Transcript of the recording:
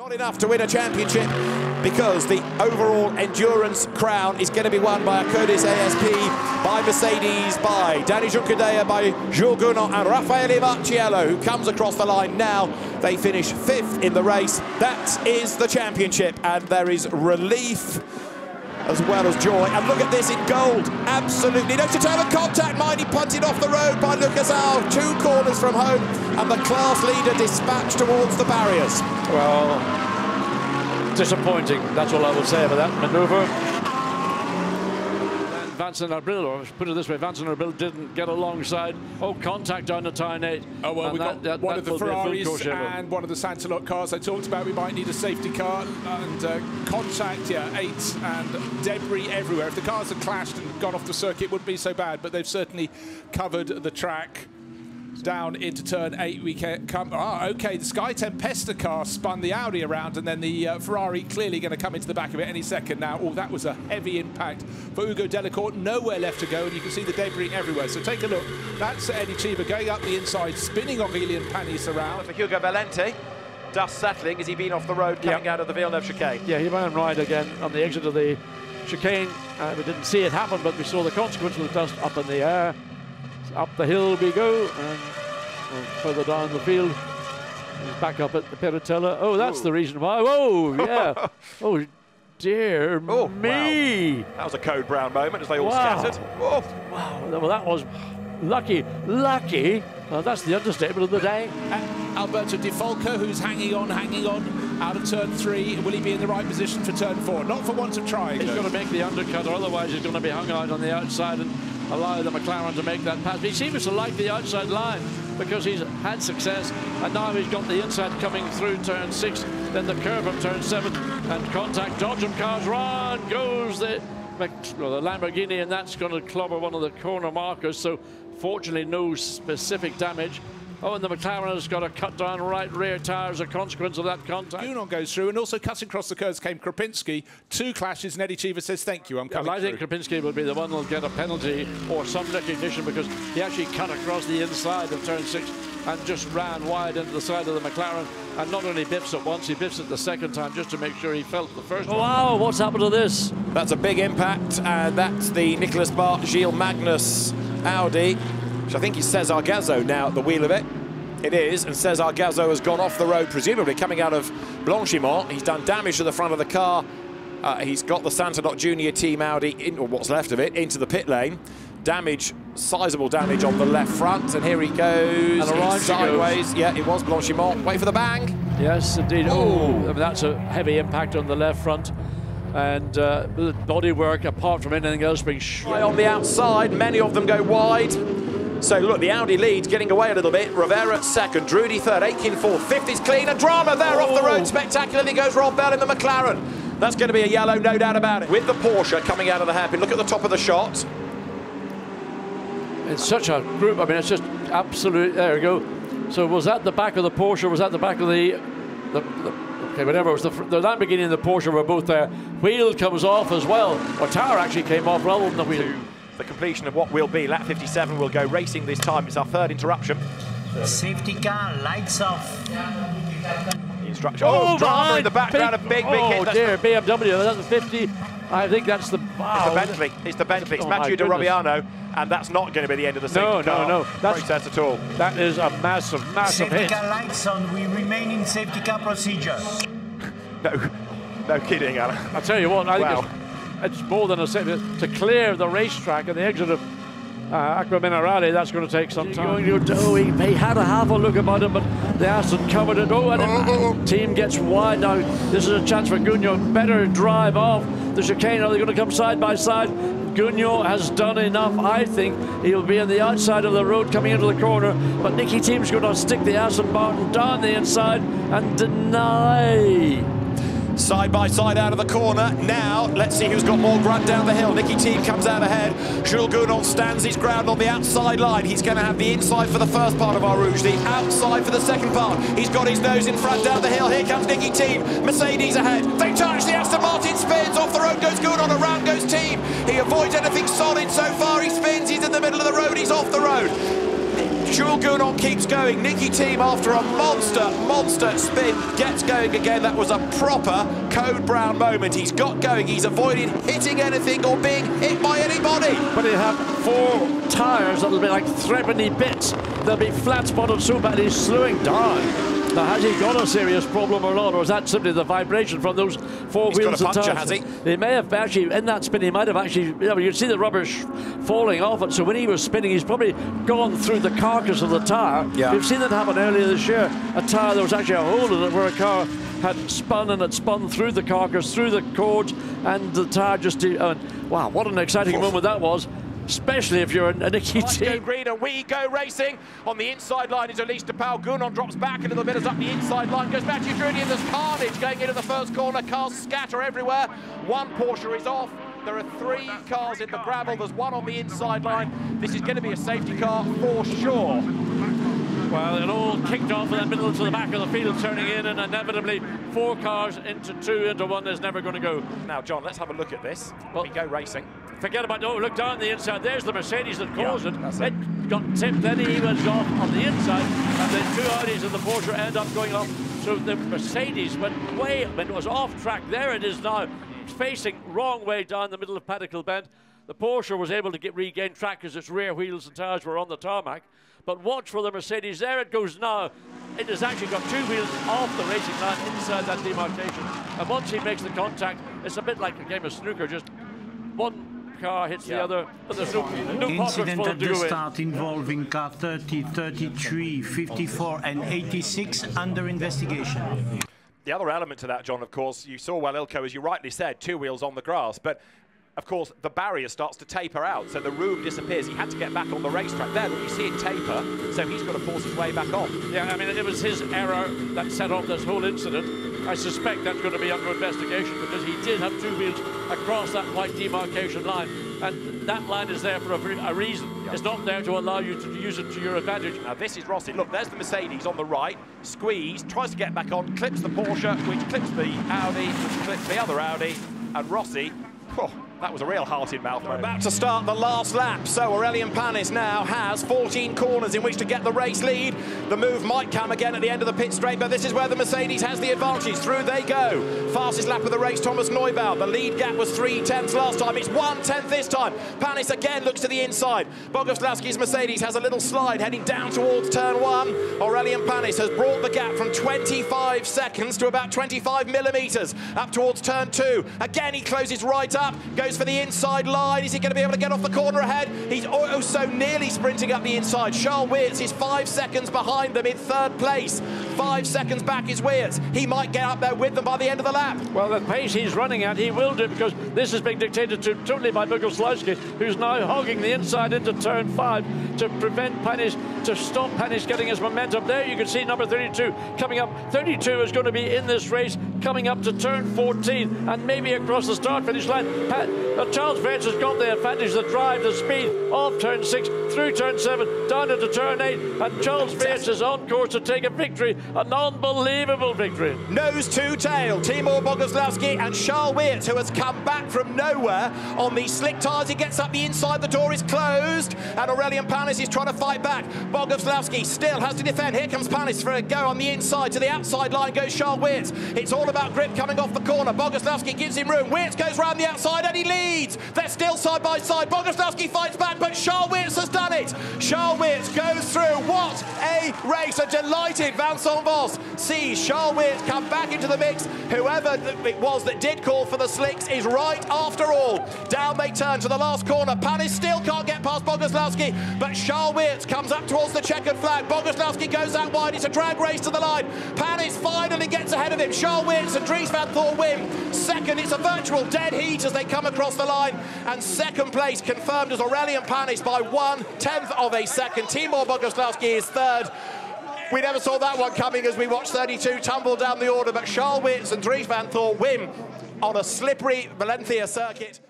Not enough to win a championship because the overall endurance crown is going to be won by Akkodis ASP, by Mercedes, by Danny Juncadella, by Jules Gounon and Raffaele Marciello, who comes across the line now. They finish fifth in the race. That is the championship, and there is relief as well as joy. And look at this in gold. Absolutely no determined contact. Miney punted off the road by Lucas Al. Two corners from home. And the class leader dispatched towards the barriers. Well, disappointing. That's all I will say about that manoeuvre. Vincent Abril, or put it this way, Vincent Abril didn't get alongside. Oh, contact down the turn eight. Oh, well, and we that, got that, one that of the will be a full Ferraris and one of the Saintéloc cars I talked about. We might need a safety car and uh, contact, yeah, eight and debris everywhere. If the cars had clashed and gone off the circuit, it wouldn't be so bad, but they've certainly covered the track. Down into turn eight, we can come. Ah, okay. The Sky Tempesta car spun the Audi around, and then the uh, Ferrari clearly going to come into the back of it any second now. Oh, that was a heavy impact for Ugo Delacourt. Nowhere left to go, and you can see the debris everywhere. So take a look. That's Eddie Cheever going up the inside, spinning Aurélien Panis around. For Hugo Valente, dust settling as he been off the road coming out of the Villeneuve chicane. Yeah, he ran right again on the exit of the chicane. Uh, we didn't see it happen, but we saw the consequence of the dust up in the air. Up the hill we go, and well, further down the field, he's back up at the Piratella. Oh, that's Ooh. the reason why. Whoa, yeah. oh, dear Oh, me. That was a Code Brown moment as they all Wow. scattered. Oh, Wow, well, that was lucky. Lucky. Well, that's the understatement of the day. And Alberto Di Folco, who's hanging on, hanging on out of turn three. Will he be in the right position for turn four? Not for want of trying. He's though. going to make the undercut, or otherwise he's going to be hung out on the outside and allow the McLaren to make that pass. But he seems to like the outside line because he's had success, and now he's got the inside coming through turn six, then the curve of turn seven, and contact. Dodgem cars round goes the, well, the Lamborghini, and that's going to clobber one of the corner markers. So fortunately, no specific damage. Oh, and the McLaren has got to cut down right rear tyre as a consequence of that contact. Gounon goes through, and also cutting across the curves came Krapinski. Two clashes, and Eddie Cheever says, "Thank you, I'm coming well, I think through." Krapinski will be the one who'll get a penalty or some recognition because he actually cut across the inside of turn six and just ran wide into the side of the McLaren and not only biffs it once, he biffs it the second time just to make sure he felt the first one. Wow, what's happened to this? That's a big impact, and that's the Nicolas Baert Gilles Magnus Audi, which I think is César Gazeau now at the wheel of it. It is, and César Gazeau has gone off the road, presumably coming out of Blanchimont. He's done damage to the front of the car. Uh, he's got the Saintéloc Junior Team Audi, in, or what's left of it, into the pit lane. Damage, sizable damage on the left front, and here he goes. And He's goes. sideways. Yeah, it was Blanchimont. Wait for the bang. Yes, indeed. Oh, I mean, that's a heavy impact on the left front. And uh, the bodywork, apart from anything else, being Right on the outside, many of them go wide. So look, the Audi leads, getting away a little bit. Rovera second, Drudi third, Aitken fourth, fifth is clean. A drama there off the road. Oh. Spectacularly goes Rob Bell in the McLaren. That's going to be a yellow, no doubt about it. With the Porsche coming out of the hairpin. Look at the top of the shot. It's such a group. I mean, it's just absolute. There we go. So was that the back of the Porsche? Was that the back of the, the, the okay, whatever. It was the, fr- the Lamborghini and the Porsche were both there. Wheel comes off as well. Or tower actually came off rather than the wheel. The completion of what will be lap 57 will go racing this time. It's our third interruption. Safety car, lights off. The instruction. Oh, drama in the background. Oh, a big, big oh, hit. That's dear, BMW. That's the 50. I think that's the. It's the Bentley. It's the Bentley. Oh, it's Oh, Matthew De goodness. Robiano, and that's not going to be the end of the safety No, no, car no. That's- process at all. That is a massive, massive Safety hit. car lights on. We remain in safety car procedure. No, no kidding, Alan. I'll tell you what, I Wow. think it's, it's more than a second To clear the racetrack and the exit of uh, Acque Minerali, that's going to take some time. Going to, oh, he, he had a half a look about it, but the Aston covered it. Oh, and the team gets wide now. This is a chance for Gounon. Better drive off the chicane. Are they going to come side by side? Gounon has done enough. I think he'll be on the outside of the road coming into the corner, but Nicki Thiim's going to stick the Aston Martin down the inside and deny. Side by side out of the corner. Now, let's see who's got more grunt down the hill. Nicki Thiim comes out ahead. Jules Gounon stands his ground on the outside line. He's going to have the inside for the first part of Eau Rouge, the outside for the second part. He's got his nose in front down the hill. Here comes Nicki Thiim. Mercedes ahead. They touch. The Aston Martin spins. Off the road goes Gounon. Around goes Thiim. He avoids anything solid so Jules Gounon keeps going. Nicki Thiim, after a monster, monster spin, gets going again. That was a proper Code Brown moment. He's got going. He's avoided hitting anything or being hit by anybody. But he had four tyres that'll be like threepenny bits. They'll be flat spotted so bad he's slowing down. Now, has he got a serious problem or not, or is that simply the vibration from those four He's wheels? got a puncture, has he? He may have actually, in that spin, he might have actually, you know, you see the rubbish falling off it. So when he was spinning, he's probably gone through the carcass of the tyre. Yeah. We've seen that happen earlier this year. A tyre, there was actually a hole in it where a car had spun and had spun through the carcass, through the cords, and the tyre just. Uh, wow, what an exciting moment that was. Especially if you're a, a Nicky Let's go team. green and we go racing. On the inside line is Ulysse de Pauw. Gounon drops back a little bit as up the inside line. Goes back to Julian. There's carnage going into the first corner. Cars scatter everywhere. One Porsche is off. There are three cars in the gravel. There's one on the inside line. This is going to be a safety car for sure. Well, it all kicked off in the middle to the back of the field, turning in, and inevitably four cars into two into one is never going to go. Now, John, let's have a look at this. Well- we go racing. Forget about, oh, look down the inside. There's the Mercedes that caused Yeah, it. It it. got tipped, then he was off on the inside, and then two Audis and the Porsche end up going off. So the Mercedes went way, it was off track, there it is now, facing wrong way down the middle of Paddock Bend. The Porsche was able to get regain track because its rear wheels and tires were on the tarmac. But watch for the Mercedes. There it goes now. It has actually got two wheels off the racing line inside that demarcation. And once he makes the contact, it's a bit like a game of snooker. Just one car hits the other, but there's no, no Incident at the go in. start involving car 30, 33, 54 and 86 under investigation. The other element to that, John, of course, you saw well Ilko, as you rightly said, two wheels on the grass, but of course the barrier starts to taper out, so the room disappears. He had to get back on the racetrack. There, but you see it taper, so he's got to force his way back on. Yeah, I mean, it was his error that set off this whole incident. I suspect that's going to be under investigation because he did have two wheels across that white demarcation line. And that line is there for a, re- a reason. It's not there to allow you to use it to your advantage. Now this is Rossi. Look, there's the Mercedes on the right. Squeeze, tries to get back on, clips the Porsche, which clips the Audi, which clips the other Audi, and Rossi. whew, that was a real heart in mouth moment. About to start the last lap, so Aurélien Panis now has 14 corners in which to get the race lead. The move might come again at the end of the pit straight, but this is where the Mercedes has the advantage. Through they go. Fastest lap of the race, Thomas Neubauer. The lead gap was three tenths last time. It's one tenth this time. Panis again looks to the inside. Boguslavski's Mercedes has a little slide heading down towards turn one. Aurélien Panis has brought the gap from 25 seconds to about 25 millimetres up towards turn two. Again, he closes right up, goes for the inside line. Is he going to be able to get off the corner ahead? He's oh so nearly sprinting up the inside. Charles Weerts is five seconds behind them in third place. Five seconds back is Weerts. He might get up there with them by the end of the lap. Well, the pace he's running at, he will do because this has been dictated to totally by Boguslavski, who's now hogging the inside into turn five to prevent Panis, to stop Panis getting his momentum. There you can see number 32 coming up. 32 is going to be in this race coming up to turn 14 and maybe across the start finish line. Pat, uh, Charles Weerts has got the advantage, the drive, the speed off turn six, through turn seven, down into turn eight, and Charles Weerts is on course to take a victory, an unbelievable victory. Nose to tail, Timur Boguslavski and Charles Weerts, who has come back from nowhere on the slick tyres. He gets up the inside, the door is closed, and Aurélien Panis is trying to fight back. Boguslavski still has to defend. Here comes Panis for a go on the inside. To the outside line goes Charles Weerts. It's all about grip coming off the corner. Boguslavski gives him room. Weerts goes round the outside and he leads. They're still side by side. Boguslavski fights back, but Charles Weerts has done it. Charles Weerts goes through. What a race. A delighted Vincent Vosse sees Charles come back into the mix. Whoever it was that did call for the slicks is right after all. Down they turn to the last corner. Panis still can't get past Boguslavski, but Charles Weerts comes up towards the checkered flag. Boguslavski goes out wide. It's a drag race to the line. Panis finally gets ahead of him. Charles Weerts and Dries Vanthoor win. Second, it's a virtual dead heat as they come across the line. And second place confirmed as Aurélien Panis by one tenth of a second. Timur Boguslavski is third. We never saw that one coming as we watched 32 tumble down the order, but Charles Weerts and Dries Vanthoor win on a slippery Valencia circuit.